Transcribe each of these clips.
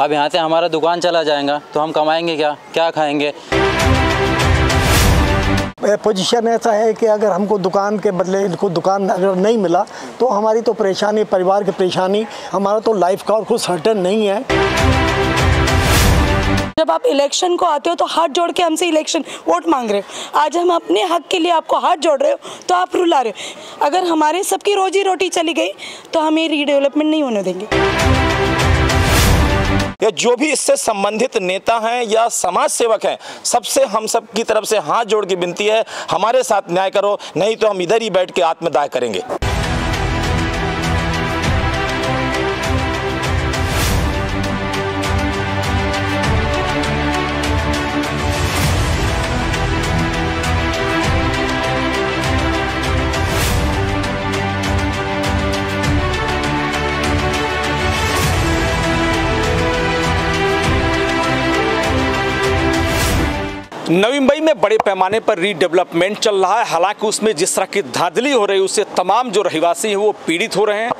अब यहाँ से हमारा दुकान चला जाएगा तो हम कमाएँगे क्या? क्या खाएँगे? पोजीशन ऐसा है कि अगर हमको दुकान के बदले इनको दुकान अगर नहीं मिला तो हमारी तो परेशानी परिवार की परेशानी हमारा तो लाइफ का और कुछ सर्टन नहीं है। जब आप इलेक्शन को आते हो तो हाथ जोड़ के हमसे इलेक्शन वोट मांग रहे हो। आज हम अपने हक के लिए आपको हाथ जोड़ रहे हो तो आप रुला रहे हो। अगर हमारे सबकी रोजी रोटी चली गई तो हम ये रीडेवलपमेंट नहीं होने देंगे। या जो भी इससे संबंधित नेता हैं या समाज सेवक हैं, सबसे हम सब की तरफ़ से हाथ जोड़ के विनती है, हमारे साथ न्याय करो, नहीं तो हम इधर ही बैठ के आत्मदाह करेंगे। नवी मुंबई में बड़े पैमाने पर रीडेवलपमेंट चल रहा है। हालाँकि उसमें जिस तरह की धांधली हो रही है, उससे तमाम जो रहवासी हैं, वो पीड़ित हो रहे हैं।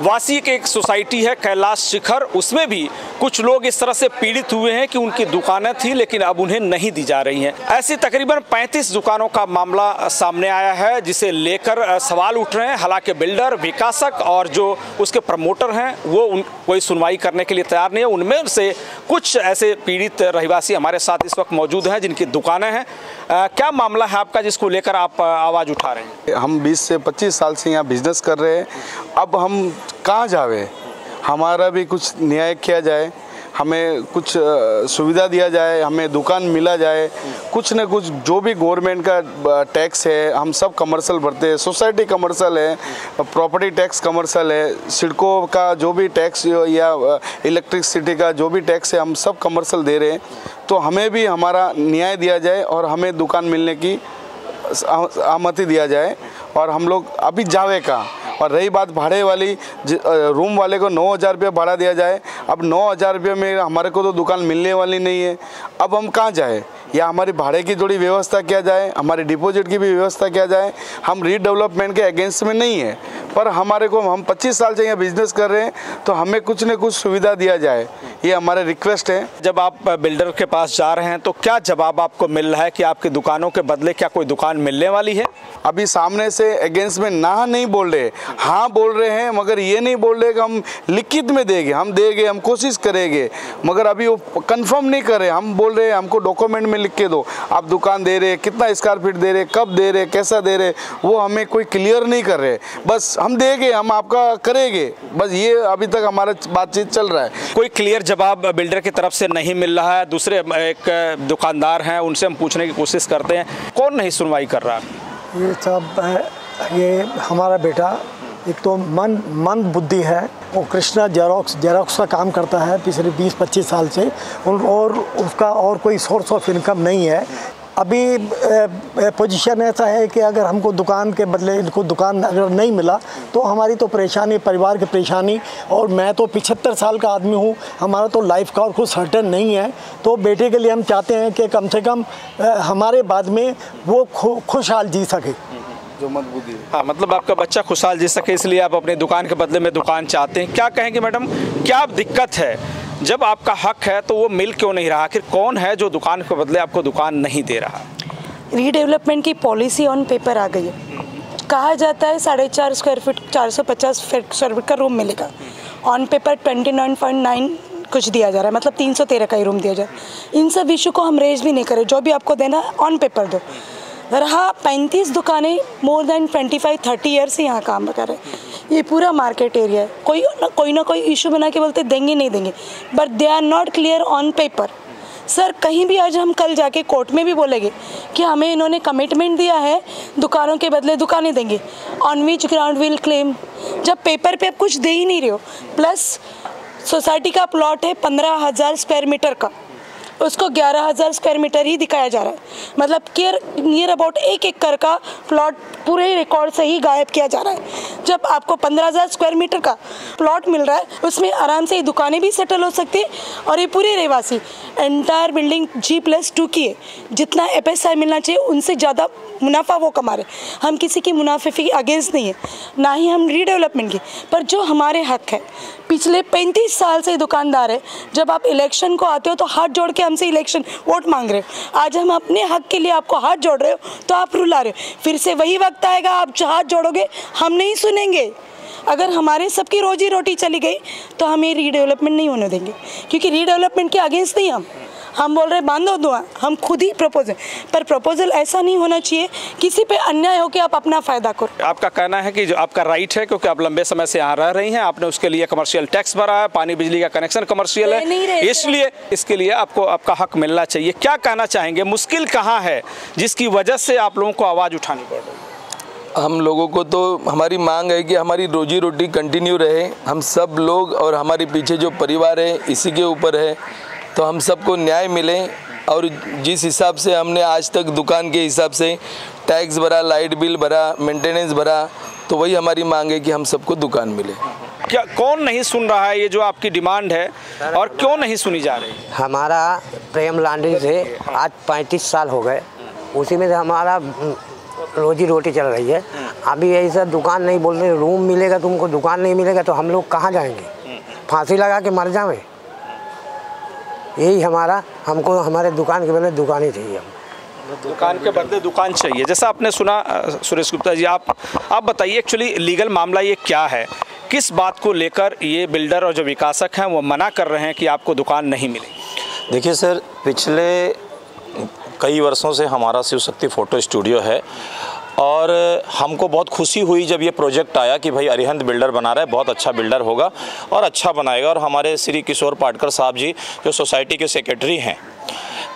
वासी के एक सोसाइटी है, कैलाश शिखर। उसमें भी कुछ लोग इस तरह से पीड़ित हुए हैं कि उनकी दुकानें थी, लेकिन अब उन्हें नहीं दी जा रही हैं। ऐसी तकरीबन 35 दुकानों का मामला सामने आया है, जिसे लेकर सवाल उठ रहे हैं। हालाँकि बिल्डर, विकासक और जो उसके प्रमोटर हैं, वो उन, कोई सुनवाई करने के लिए तैयार नहीं है। उनमें से कुछ ऐसे पीड़ित रहवासी हमारे साथ इस वक्त मौजूद हैं, जिनकी दुकानें हैं। क्या मामला है आपका, जिसको लेकर आप आवाज़ उठा रहे हैं? हम 20 से 25 साल से यहाँ बिज़नेस कर रहे हैं। अब हम कहाँ जावे? हमारा भी कुछ न्याय किया जाए, हमें कुछ सुविधा दिया जाए, हमें दुकान मिला जाए, कुछ न कुछ जो भी गवर्नमेंट का टैक्स है, हम सब कमर्शियल भरते हैं सोसाइटी कमर्शियल है प्रॉपर्टी टैक्स कमर्शियल है, सिडको का जो भी टैक्स या इलेक्ट्रिसिटी का जो भी टैक्स है, हम सब कमर्शियल दे रहे हैं। तो हमें भी हमारा न्याय दिया जाए और हमें दुकान मिलने की सहमति दिया जाए और हम लोग अभी जावे का और रही बात भाड़े वाली रूम वाले को नौ हज़ार रुपये भाड़ा दिया जाए। अब नौ हज़ार रुपये में हमारे को तो दुकान मिलने वाली नहीं है। अब हम कहाँ जाए? या हमारी भाड़े की थोड़ी व्यवस्था किया जाए, हमारे डिपॉजिट की भी व्यवस्था किया जाए। हम रीडेवलपमेंट के अगेंस्ट में नहीं है। पर हमारे को हम 25 साल से यहाँ बिज़नेस कर रहे हैं तो हमें कुछ न कुछ सुविधा दिया जाए। ये हमारे रिक्वेस्ट है। जब आप बिल्डर के पास जा रहे हैं तो क्या जवाब आपको मिल रहा है कि आपकी दुकानों के बदले क्या कोई दुकान मिलने वाली है? अभी सामने से अगेंस्ट में ना नहीं बोल रहे। हाँ बोल रहे हैं मगर ये नहीं बोल रहे कि हम लिखित में देंगे। हम देंगे हम कोशिश करेंगे मगर अभी वो कंफर्म नहीं कर रहे। हम बोल रहे हैं हमको डॉक्यूमेंट में लिख के दो। आप दुकान दे रहे कितना स्क्वायर फीट दे रहे कब दे रहे कैसा दे रहे वो हमें कोई क्लियर नहीं कर रहे। बस हम देंगे हम आपका करेंगे। बस ये अभी तक हमारा बातचीत चल रहा है। कोई क्लियर जवाब बिल्डर की तरफ़ से नहीं मिल रहा है। दूसरे एक दुकानदार हैं उनसे हम पूछने की कोशिश करते हैं। कौन नहीं सुनवाई कर रहा? ये सब ये हमारा बेटा एक तो मन मन बुद्धि है। वो कृष्णा जेरोक्स जेरोक्स का काम करता है पिछले 20-25 साल से। और उसका और कोई सोर्स ऑफ़ इनकम नहीं है। अभी पोजीशन ऐसा है कि अगर हमको दुकान के बदले इनको दुकान अगर नहीं मिला तो हमारी तो परेशानी परिवार की परेशानी और मैं तो पिछहत्तर साल का आदमी हूँ हमारा तो लाइफ का और कुछ सर्टन नहीं है। तो बेटे के लिए हम चाहते हैं कि कम से कम हमारे बाद में वो खुशहाल जी सके। जो मजबूती हाँ मतलब आपका बच्चा खुशहाल जी सके इसलिए आप अपनी दुकान के बदले में दुकान चाहते हैं। क्या कहेंगे मैडम? क्या दिक्कत है? जब आपका हक है तो वो मिल क्यों नहीं रहा? आखिर कौन है जो दुकान के बदले आपको दुकान नहीं दे रहा? रीडेवलपमेंट की पॉलिसी ऑन पेपर आ गई है। कहा जाता है साढ़े चार स्क्वायर फीट चार सौ पचास स्क्वायर फीट का रूम मिलेगा। On paper twenty nine point nine कुछ दिया जा रहा है मतलब तीन सौ तेरह का ही रूम दिया जा रहा है। इन सब इशू को हम रेज भी नहीं करें, जो भी आपको देना है ऑन पेपर दो। रहा पैंतीस दुकानें more than twenty five thirty year से यहाँ काम कर रहे हैं। ये पूरा मार्केट एरिया है। कोई ना कोई ना कोई इशू बना के बोलते, देंगे, नहीं देंगे. But they are not clear on paper sir कहीं भी आज हम कल जाके कोर्ट में भी बोलेंगे कि हमें इन्होंने कमिटमेंट दिया है, दुकानों के बदले दुकानें देंगे। On which ground will claim जब पेपर पे आप कुछ दे ही नहीं रहे हो। प्लस सोसाइटी का प्लॉट है पंद्रह हज़ार स्क्वायर मीटर का। उसको ग्यारह हज़ार स्क्वायर मीटर ही दिखाया जा रहा है। मतलब केयर नियर अबाउट एक एकड़ का प्लॉट पूरे रिकॉर्ड से ही गायब किया जा रहा है। जब आपको पंद्रह हज़ार स्क्वायर मीटर का प्लॉट मिल रहा है, उसमें आराम से ये दुकानें भी सेटल हो सकती है और ये पूरे रहवासी entire building G plus two की है। जितना एफ़ मिलना चाहिए, उनसे ज़्यादा मुनाफा वो कमा रहे हम किसी की मुनाफे के अगेंस्ट नहीं है, ना ही हम रीडेवलपमेंट की। पर जो हमारे हक है, पिछले 35 साल से दुकानदार है, जब आप इलेक्शन को आते हो तो हाथ जोड़ के हमसे इलेक्शन वोट मांग रहे हो। आज हम अपने हक के लिए आपको हाथ जोड़ रहे हो तो आप रुला रहे हो। फिर से वही वक्त आएगा, आप हाथ जोड़ोगे, हम नहीं सुनेंगे। अगर हमारे सबकी रोजी रोटी चली गई तो हमें रीडेवलपमेंट नहीं होने देंगे, क्योंकि रीडेवलपमेंट के अगेंस्ट नहीं हम। हम बोल रहे बांधो दुआ हम खुद ही प्रपोजल पर प्रपोजल ऐसा नहीं होना चाहिए किसी पे अन्याय हो कि आप अपना फ़ायदा करो। आपका कहना है कि जो आपका राइट है क्योंकि आप लंबे समय से यहाँ रह रही हैं आपने उसके लिए कमर्शियल टैक्स भरा है पानी बिजली का कनेक्शन कमर्शियल है इसलिए इसके लिए आपको आपका हक मिलना चाहिए। क्या कहना चाहेंगे? मुश्किल कहाँ है जिसकी वजह से आप लोगों को आवाज़ उठानी पड़ रही है? हम लोगों को तो हमारी मांग है कि हमारी रोजी रोटी कंटिन्यू रहे। हम सब लोग और हमारे पीछे जो परिवार है इसी के ऊपर है। तो हम सबको न्याय मिले और जिस हिसाब से हमने आज तक दुकान के हिसाब से टैक्स भरा लाइट बिल भरा मेंटेनेंस भरा तो वही हमारी मांग है कि हम सबको दुकान मिले। क्या कौन नहीं सुन रहा है ये जो आपकी डिमांड है और क्यों नहीं सुनी जा रही? हमारा प्रेम लांड्री से आज पैंतीस साल हो गए। उसी में से हमारा रोजी रोटी चल रही है। अभी ऐसा दुकान नहीं बोल रहे रूम मिलेगा तुमको दुकान नहीं मिलेगा तो हम लोग कहाँ जाएँगे? फांसी लगा के मर जाएँ। यही हमारा हमको हमारे दुकान के बदले दुकान ही चाहिए हम। दुकान के बदले दुकान चाहिए। जैसा आपने सुना सुरेश गुप्ता जी आप आप बताइए एक्चुअली लीगल मामला ये क्या है? किस बात को लेकर ये बिल्डर और जो विकासक हैं वो मना कर रहे हैं कि आपको दुकान नहीं मिलेगी देखिए सर पिछले कई वर्षों से हमारा शिव शक्ति फ़ोटो स्टूडियो है। और हमको बहुत खुशी हुई जब ये प्रोजेक्ट आया कि भाई अरिहंत बिल्डर बना रहा है, बहुत अच्छा बिल्डर होगा और अच्छा बनाएगा। और हमारे श्री किशोर पाटकर साहब जी, जो सोसाइटी के सेक्रेटरी हैं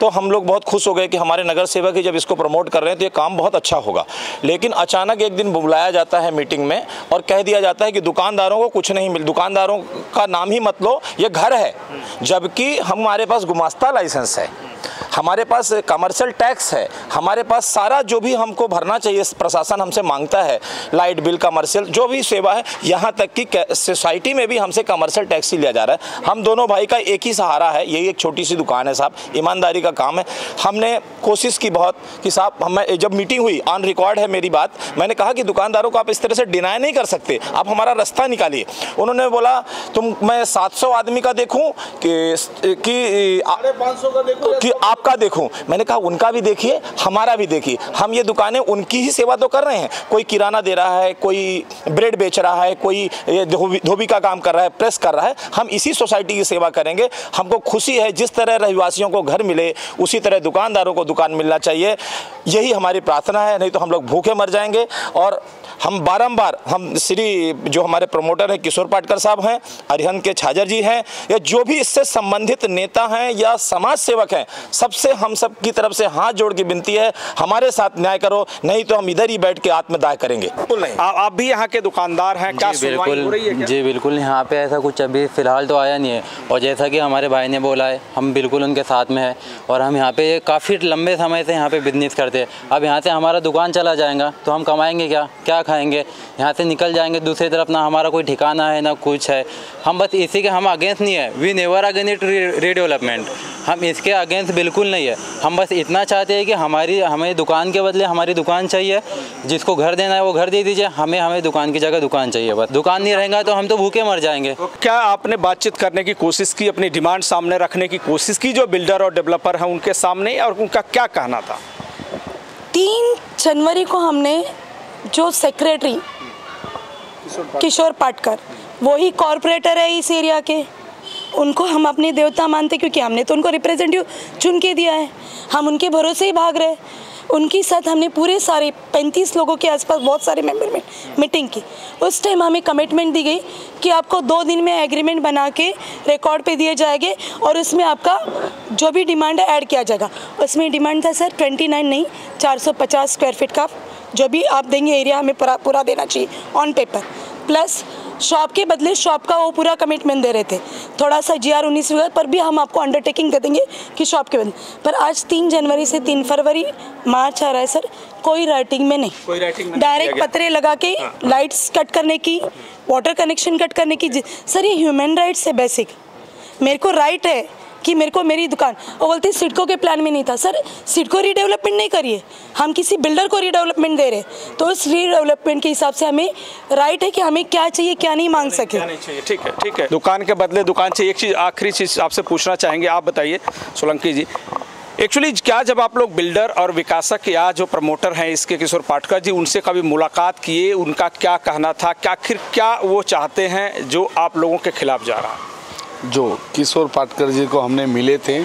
तो हम लोग बहुत खुश हो गए कि हमारे नगर सेवक ही जब इसको प्रमोट कर रहे हैं तो ये काम बहुत अच्छा होगा। लेकिन अचानक एक दिन बुलाया जाता है मीटिंग में और कह दिया जाता है कि दुकानदारों को कुछ नहीं मिल, दुकानदारों का नाम ही मत लो, ये घर है। जबकि हमारे पास गुमास्ता लाइसेंस है। हमारे पास कमर्शियल टैक्स है। हमारे पास सारा जो भी हमको भरना चाहिए प्रशासन हमसे माँगता है लाइट बिल कमर्शियल जो भी सेवा है यहाँ तक कि सोसाइटी में भी हमसे कमर्शियल टैक्स ही लिया जा रहा है। हम दोनों भाई का एक ही सहारा है यही एक छोटी सी दुकान है साहब ईमानदारी का काम है। हमने कोशिश की बहुत कि साहब हमें जब मीटिंग हुई ऑन रिकॉर्ड है मेरी बात मैंने कहा कि दुकानदारों को आप इस तरह से डिनाई नहीं कर सकते आप हमारा रास्ता निकालिए। उन्होंने बोला तुम मैं 700 आदमी का देखूँ कि कि कि आपका देखूँ। मैंने कहा, उनका भी देखिए, हमारा भी देखिए। हम ये दुकानें उनकी ही सेवा तो कर रहे हैं। कोई किराना दे रहा है, कोई ब्रेड बेच रहा है, कोई धोबी धोबी का काम कर रहा है, प्रेस कर रहा है। हम इसी सोसाइटी की सेवा करेंगे। हमको खुशी है, जिस तरह रहवासियों को घर मिले, उसी तरह दुकानदारों को दुकान मिलना चाहिए। यही हमारी प्रार्थना है, नहीं तो हम लोग भूखे मर जाएँगे। और हम बारंबार, हम श्री, जो हमारे प्रमोटर हैं, किशोर पाटकर साहब हैं, अरिहंत के छाजर जी हैं, या जो भी इससे संबंधित नेता हैं या समाज सेवक हैं सबसे हम सब की तरफ़ से हाथ जोड़ की विनती है हमारे साथ न्याय करो नहीं तो हम इधर ही बैठ के आत्मदाह करेंगे। बिल्कुल नहीं। आ, आप भी यहाँ के दुकानदार हैं क्या सुनवाई हो रही है बिल्कुल क्या? जी बिल्कुल यहाँ पे ऐसा कुछ अभी फ़िलहाल तो आया नहीं है। और जैसा कि हमारे भाई ने बोला है हम बिल्कुल उनके साथ में है और हम यहाँ पे काफ़ी लंबे समय से यहाँ पे बिज़नेस करते हैं। अब यहाँ से हमारा दुकान चला जाएगा तो हम कमाएँगे क्या? क्या खाएँगे? यहाँ से निकल जाएँगे दूसरी तरफ़ ना हमारा कोई ठिकाना है ना कुछ है। हम बस इसी के हम अगेंस्ट नहीं है। वी नेवर अगेंस्ट रीडेवलपमेंट हम इसके अगेंस्ट बिल्कुल नहीं है। हम बस इतना चाहते हैं कि हमारी हमें दुकान के बदले हमारी दुकान चाहिए। जिसको घर देना है वो घर दे दीजिए। हमें हमें दुकान की जगह दुकान चाहिए बस। दुकान नहीं रहेगा तो हम तो भूखे मर जाएँगे। तो क्या आपने बातचीत करने की कोशिश की अपनी डिमांड सामने रखने की कोशिश की जो बिल्डर और डेवलपर हैं उनके सामने और उनका क्या कहना था? तीन जनवरी को हमने जो सेक्रेटरी किशोर पाटकर। वही कॉरपोरेटर है इस एरिया के। उनको हम अपने देवता मानते क्योंकि हमने तो उनको रिप्रेजेंटेटिव चुन के दिया है। हम उनके भरोसे ही भाग रहे उनके साथ हमने पूरे सारे 35 लोगों के आसपास बहुत सारे मेंबर में मीटिंग की। उस टाइम हमें कमिटमेंट दी गई कि आपको दो दिन में एग्रीमेंट बना के रिकॉर्ड पे दिए जाएँगे और उसमें आपका जो भी डिमांड है ऐड किया जाएगा। उसमें डिमांड था सर 29 नहीं 450 स्क्वायर फीट का जो भी आप देंगे एरिया हमें पूरा पूरा देना चाहिए ऑन पेपर प्लस शॉप के बदले शॉप का वो पूरा कमिटमेंट दे रहे थे। थोड़ा सा जी आर उन्नीस पर भी हम आपको अंडरटेकिंग दे देंगे कि शॉप के बदले। पर आज तीन जनवरी से तीन फरवरी मार्च आ रहा है सर कोई राइटिंग में नहीं। कोई राइटिंग में डायरेक्ट पतरे पत्रे लगा के लाइट्स कट करने की वाटर कनेक्शन कट करने की सर ये ह्यूमन राइट्स है बेसिक मेरे को राइट है। कि मेरे को मेरी दुकान। वो बोलते हैं सिडको के प्लान में नहीं था। सर सिडको रीडेवलपमेंट नहीं करिए। हम किसी बिल्डर को रीडेवलपमेंट दे रहे हैं। तो उस रीडेवलपमेंट के हिसाब से हमें राइट है कि हमें क्या चाहिए क्या नहीं मांग सके। चाहिए। ठीक है ठीक है। दुकान के बदले दुकान चाहिए। एक चीज़ आखिरी चीज़ आपसे पूछना चाहेंगे आप बताइए सोलंकी जी। एक्चुअली क्या जब आप लोग बिल्डर और विकासक या जो प्रमोटर हैं इसके किशोर पाटकर जी उनसे कभी मुलाकात किए? उनका क्या कहना था? क्या आखिर क्या वो चाहते हैं जो आप लोगों के खिलाफ जा रहा है? जो किशोर पाटकर जी को हमने मिले थे,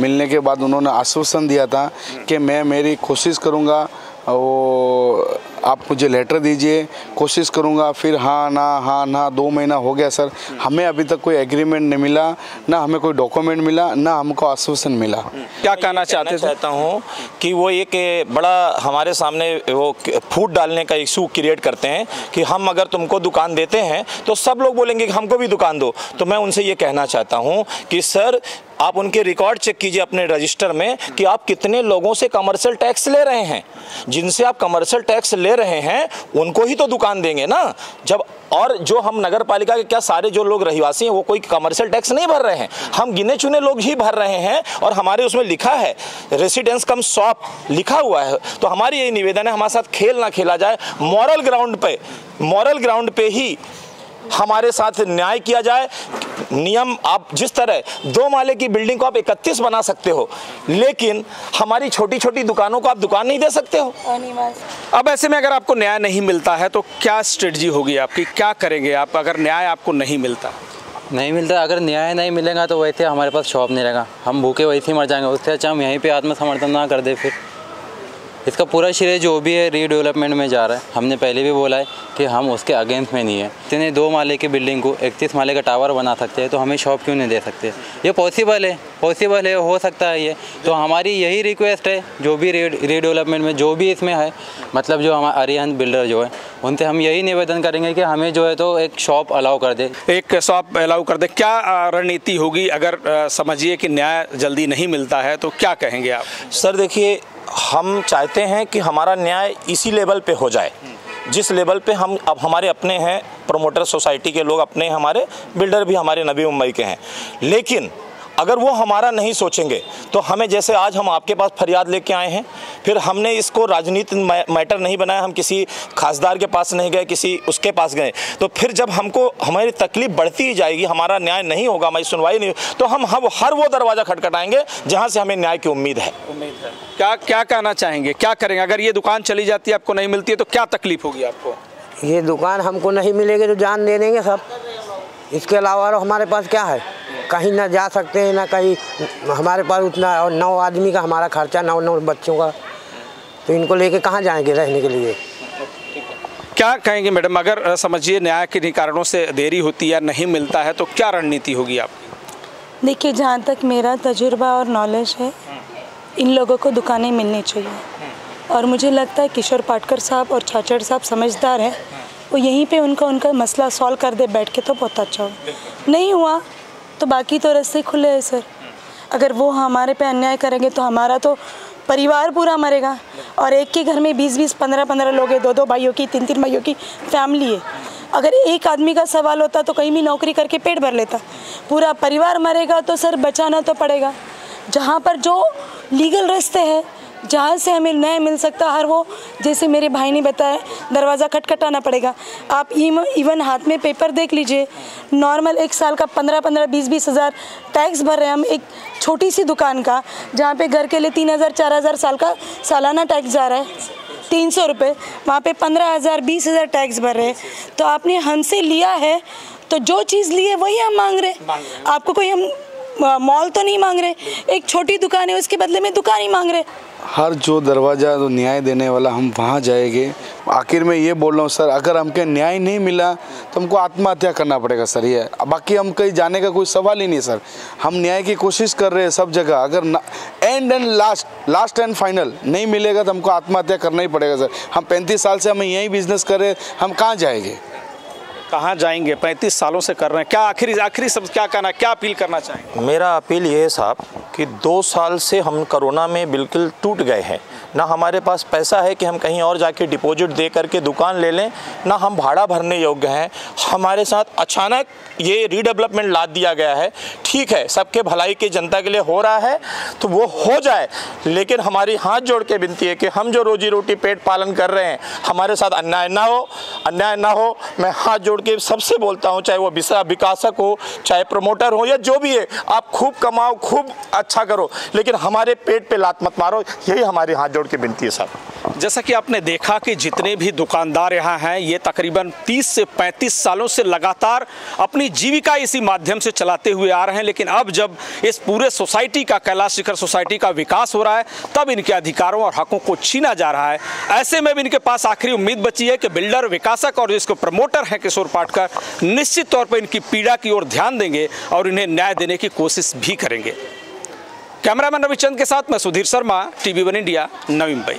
मिलने के बाद उन्होंने आश्वासन दिया था कि मैं मेरी कोशिश करूँगा, वो आप मुझे लेटर दीजिए कोशिश करूँगा फिर हाँ ना हाँ ना दो महीना हो गया सर हमें अभी तक कोई एग्रीमेंट नहीं मिला ना हमें कोई डॉक्यूमेंट मिला ना हमको आश्वासन मिला। क्या कहना चाहते चाहता हूँ कि वो एक बड़ा हमारे सामने वो फूट डालने का इशू क्रिएट करते हैं कि हम अगर तुमको दुकान देते हैं तो सब लोग बोलेंगे कि हमको भी दुकान दो। तो मैं उनसे ये कहना चाहता हूँ कि सर आप उनके रिकॉर्ड चेक कीजिए अपने रजिस्टर में कि आप कितने लोगों से कमर्शियल टैक्स ले रहे हैं। जिनसे आप कमर्शियल टैक्स ले रहे हैं, उनको ही तो दुकान देंगे ना। जब और जो हम नगर पालिका के क्या सारे जो लोग रहवासी हैं, वो कोई कमर्शियल टैक्स नहीं भर रहे हैं। हम गिने चुने लोग ही भर रहे हैं और हमारे उसमें लिखा है रेसिडेंस कम शॉप लिखा हुआ है। तो हमारी यही निवेदन है, हमारे साथ खेल ना खेला जाए। मॉरल ग्राउंड पे मॉरल ग्राउंड पे ही हमारे साथ न्याय किया जाए। नियम आप जिस तरह, दो माले की बिल्डिंग को आप इकतीस बना सकते हो, लेकिन हमारी छोटी छोटी दुकानों को आप दुकान नहीं दे सकते हो। अब ऐसे में अगर आपको न्याय नहीं मिलता है तो क्या स्ट्रेटजी होगी आपकी? क्या करेंगे आप? अगर न्याय आपको नहीं मिलता। नहीं मिलता। अगर न्याय नहीं मिलेगा तो वैसे हमारे पास शॉप नहीं रहेगा। हम भूखे वैसे ही मर जाएँगे। उससे अच्छा हम यहीं पे आत्मसमर्थन ना कर दे फिर। इसका पूरा श्रेय जो भी है रीडेवलपमेंट में जा रहा है। हमने पहले भी बोला है कि हम उसके अगेंस्ट में नहीं है। इतने दो माले की बिल्डिंग को इकतीस माले का टावर बना सकते हैं तो हमें शॉप क्यों नहीं दे सकते? ये पॉसिबल है पॉसिबल है हो सकता है ये। तो हमारी यही रिक्वेस्ट है जो भी रीडेवलपमेंट में जो भी इसमें है मतलब जो हमारे अरिहंत बिल्डर जो है उनसे हम यही निवेदन करेंगे कि हमें जो है तो एक शॉप अलाउ कर दे। एक शॉप अलाउ कर दे। क्या रणनीति होगी? अगर समझिए कि न्याय जल्दी नहीं मिलता है तो क्या कहेंगे आप? सर देखिए हम चाहते हैं कि हमारा न्याय इसी लेवल पे हो जाए। जिस लेवल पे हम, अब हमारे अपने हैं प्रमोटर सोसाइटी के लोग अपने हमारे बिल्डर भी हमारे नबी मुंबई के हैं। लेकिन अगर वो हमारा नहीं सोचेंगे तो हमें जैसे आज हम आपके पास फरियाद लेके आए हैं फिर हमने इसको राजनीति मैटर नहीं बनाया हम किसी खासदार के पास नहीं गए किसी उसके पास गए। तो फिर जब हमको हमारी तकलीफ़ बढ़ती ही जाएगी हमारा न्याय नहीं होगा हमारी सुनवाई नहीं तो हम हम हर वो दरवाज़ा खटखटाएँगे जहाँ से हमें न्याय की उम्मीद है। उम्मीद है। क्या क्या कहना चाहेंगे? क्या करेंगे? अगर ये दुकान चली जाती है आपको नहीं मिलती है तो क्या तकलीफ़ होगी आपको? ये दुकान हमको नहीं मिलेगी तो जान दे देंगे सब। इसके अलावा और हमारे पास क्या है? कहीं ना जा सकते हैं ना कहीं हमारे पास उतना और नौ आदमी का हमारा खर्चा नौ नौ बच्चों का तो इनको लेके कहाँ जाएँगे रहने के लिए? क्या कहेंगे मैडम अगर समझिए न्याय के कारणों से देरी होती है नहीं मिलता है तो क्या रणनीति होगी आपकी देखिए जहाँ तक मेरा तजुर्बा और नॉलेज है इन लोगों को दुकानें मिलनी चाहिए। और मुझे लगता है किशोर पाटकर साहब और छाछड़ साहब समझदार हैं वो यहीं पे उनका उनका मसला सॉल्व कर दे बैठ के तो बहुत अच्छा हो। नहीं हुआ तो बाकी तो रस्ते खुले हैं सर। अगर वो हमारे पे अन्याय करेंगे तो हमारा तो परिवार पूरा मरेगा और एक के घर में बीस बीस, पंद्रह पंद्रह लोग हैं दो दो भाइयों की तीन तीन भाइयों की फैमिली है। अगर एक आदमी का सवाल होता तो कहीं भी नौकरी करके पेट भर लेता। पूरा परिवार मरेगा तो सर बचाना तो पड़ेगा। जहाँ पर जो लीगल रास्ते हैं, जहाँ से हमें न्याय मिल सकता हर वो, जैसे मेरे भाई ने बताया, दरवाज़ा खटखटाना पड़ेगा। आप इवन हाथ में पेपर देख लीजिए नॉर्मल एक साल का पंद्रह पंद्रह बीस बीस हज़ार टैक्स भर रहे हैं हम एक छोटी सी दुकान का जहाँ पे घर के लिए तीन हज़ार चार हज़ार साल का सालाना टैक्स जा रहा है तीन सौ रुपये वहाँ पर पंद्रह हज़ार बीस हज़ार टैक्स भर रहे हैं। तो आपने हमसे लिया है तो जो चीज़ लिए वही हम मांग रहे हैं। आपको कोई हम मॉल तो नहीं मांग रहे। एक छोटी दुकान है, उसके बदले में दुकान ही मांग रहे। हर जो दरवाज़ा जो न्याय देने वाला, हम वहाँ जाएँगे। आखिर में ये बोल रहा हूँ, सर, अगर हमके न्याय नहीं मिला तो हमको आत्महत्या करना पड़ेगा, सर, ये। बाकी हम कहीं जाने का कोई सवाल ही नहीं सर। हम न्याय की कोशिश कर रहे हैं सब जगह। अगर end end last last end final नहीं मिलेगा तो हमको आत्महत्या करना ही पड़ेगा, सर। हम पैंतीस साल से हम यहीं बिज़नेस कर रहे हैं, हम कहाँ जाएँगे? कहाँ जाएँगे? पैंतीस सालों से कर रहे हैं। क्या आखिरी आखिरी सब क्या कहना क्या अपील करना चाहेंगे? मेरा अपील ये है साहब कि दो साल से हम कोरोना में बिल्कुल टूट गए हैं। ना हमारे पास पैसा है कि हम कहीं और जाके डिपॉजिट दे करके दुकान ले लें, ना हम भाड़ा भरने योग्य हैं। हमारे साथ अचानक ये रीडेवलपमेंट लाद दिया गया है। ठीक है, सबके भलाई की जनता के लिए हो रहा है तो वो हो जाए। लेकिन हमारी हाथ जोड़ के विनती है कि हम जो रोजी रोटी पेट पालन कर रहे हैं, हमारे साथ अन्याय ना हो, अन्याय ना हो। मैं हाथ जोड़ के सबसे बोलता हूँ, चाहे वो विकासक हो, चाहे प्रमोटर हो, या जो भी है, आप खूब कमाओ, खूब अच्छा करो। लेकिन हमारे पेट पे लात मत मारो, यही हमारी हाथ जोड़ के विनती है साहब। जैसा कि आपने देखा कि जितने भी दुकानदार यहाँ हैं, ये तकरीबन 30 से 35 सालों से लगातार अपनी जीविका इसी माध्यम से चलाते हुए आ रहे हैं, लेकिन अब जब इस पूरे सोसाइटी का, कैलाश शिखर सोसाइटी का विकास हो रहा है, तब इनके अधिकारों और हकों को छीना जा रहा है। ऐसे में भी इनके पास आखिरी उम्मीद बची है कि बिल्डर, विकासक और जिसको प्रमोटर हैं, किशोर पाटकर, निश्चित तौर पर इनकी पीड़ा की ओर ध्यान देंगे और इन्हें न्याय देने की कोशिश भी करेंगे। कैमरामैन रविचंद के साथ मैं Sudhir Sharma TV one India Navi Mumbai.